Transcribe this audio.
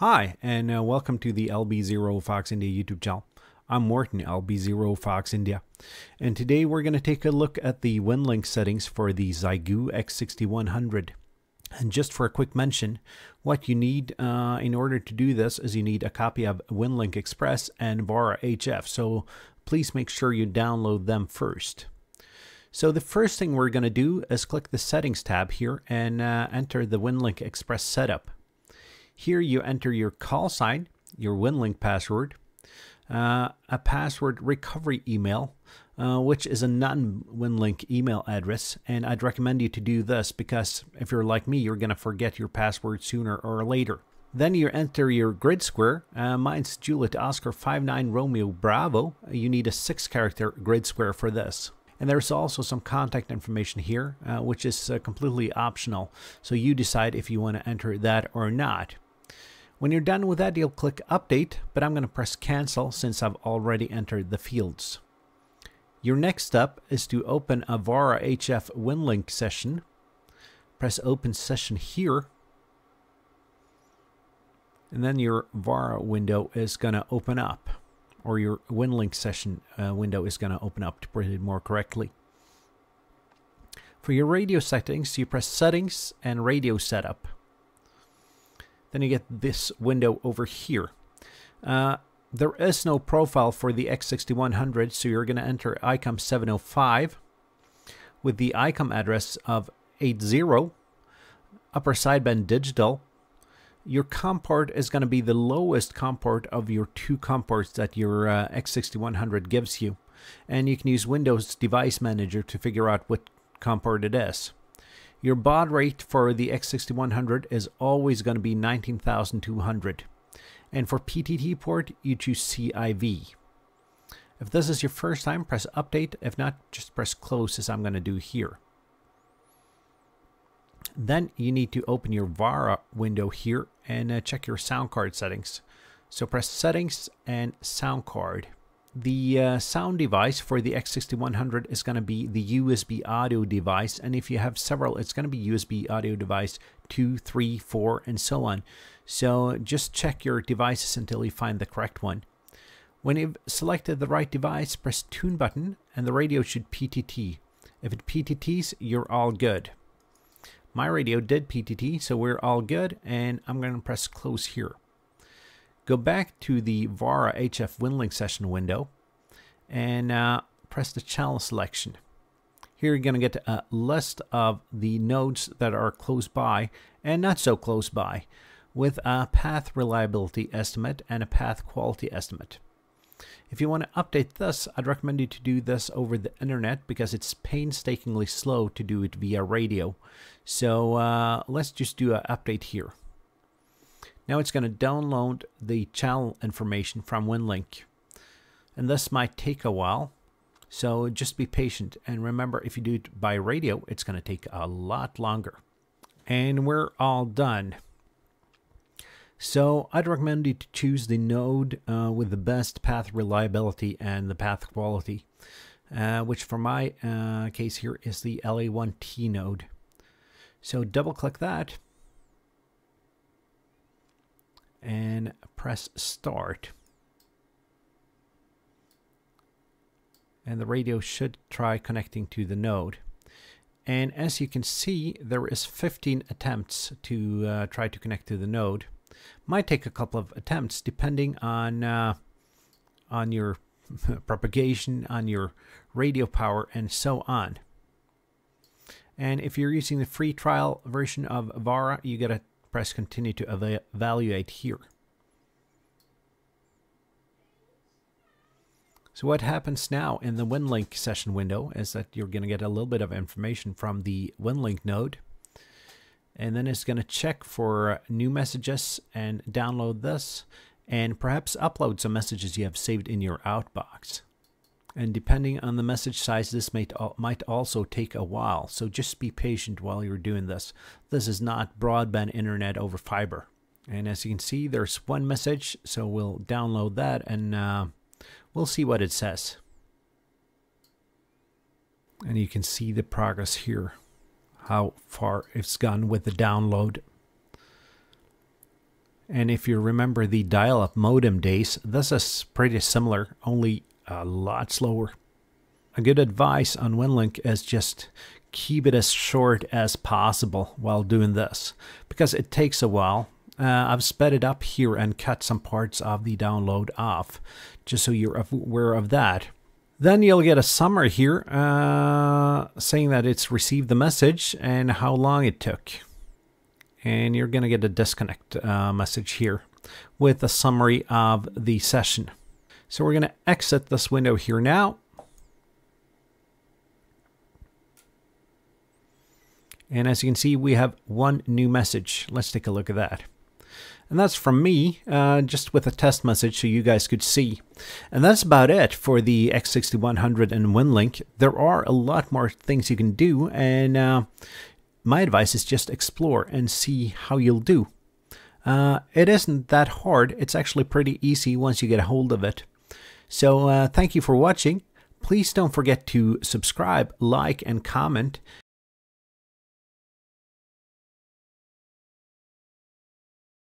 Hi, and uh, welcome to the LB0 Fox India YouTube channel. I'm Morton, LB0 Fox India, and today we're going to take a look at the WinLink settings for the Xiegu X6100. And just for a quick mention, what you need uh, in order to do this is you need a copy of WinLink Express and VARA HF, so please make sure you download them first. So the first thing we're going to do is click the Settings tab here and uh, enter the WinLink Express setup. Here you enter your call sign, your WinLink password, uh, a password recovery email, uh, which is a non-WinLink email address. And I'd recommend you to do this because if you're like me, you're going to forget your password sooner or later. Then you enter your grid square. Uh, mine's Juliet Oscar 59 Romeo Bravo. You need a six character grid square for this. And there's also some contact information here, uh, which is uh, completely optional. So you decide if you want to enter that or not. When you're done with that, you'll click Update, but I'm going to press Cancel since I've already entered the fields. Your next step is to open a VARA HF WinLink session. Press Open Session here. And then your VARA window is going to open up, or your WinLink session uh, window is going to open up to put it more correctly. For your radio settings, you press Settings and Radio Setup. Then you get this window over here. Uh, there is no profile for the X6100, so you're going to enter ICOM 705 with the ICOM address of 80, upper sideband digital. Your COM port is going to be the lowest COM port of your two COM ports that your uh, X6100 gives you. And you can use Windows Device Manager to figure out what COM port it is. Your baud rate for the X6100 is always going to be 19,200. And for PTT port, you choose CIV. If this is your first time, press update. If not, just press close as I'm going to do here. Then you need to open your VARA window here and uh, check your sound card settings. So press settings and sound card. The uh, sound device for the X6100 is going to be the USB audio device, and if you have several, it's going to be USB audio device 2, 3, 4, and so on. So just check your devices until you find the correct one. When you've selected the right device, press Tune button, and the radio should PTT. If it PTTs, you're all good. My radio did PTT, so we're all good, and I'm going to press Close here. Go back to the VARA HF WinLink session window and uh, press the channel selection. Here you're going to get a list of the nodes that are close by and not so close by with a path reliability estimate and a path quality estimate. If you want to update this, I'd recommend you to do this over the internet because it's painstakingly slow to do it via radio. So uh, let's just do an update here. Now it's going to download the channel information from WinLink. And this might take a while, so just be patient. And remember, if you do it by radio, it's going to take a lot longer. And we're all done. So I'd recommend you to choose the node uh, with the best path reliability and the path quality, uh, which for my uh, case here is the LA1T node. So double click that and press start. And the radio should try connecting to the node. And as you can see, there is 15 attempts to uh, try to connect to the node. Might take a couple of attempts depending on uh, on your propagation, on your radio power, and so on. And if you're using the free trial version of VARA, you get a press continue to evaluate here. So what happens now in the WinLink session window is that you're going to get a little bit of information from the WinLink node. And then it's going to check for new messages and download this and perhaps upload some messages you have saved in your outbox. And depending on the message size, this might, might also take a while. So just be patient while you're doing this. This is not broadband internet over fiber. And as you can see, there's one message. So we'll download that and uh, we'll see what it says. And you can see the progress here, how far it's gone with the download. And if you remember the dial-up modem days, this is pretty similar, only a lot slower. A good advice on WinLink is just keep it as short as possible while doing this, because it takes a while. Uh, I've sped it up here and cut some parts of the download off, just so you're aware of that. Then you'll get a summary here uh, saying that it's received the message and how long it took. And you're going to get a disconnect uh, message here with a summary of the session. So we're going to exit this window here now. And as you can see, we have one new message. Let's take a look at that. And that's from me, uh, just with a test message so you guys could see. And that's about it for the X6100 and WinLink. There are a lot more things you can do, and uh, my advice is just explore and see how you'll do. Uh, it isn't that hard, it's actually pretty easy once you get a hold of it. So uh, thank you for watching. Please don't forget to subscribe, like, and comment.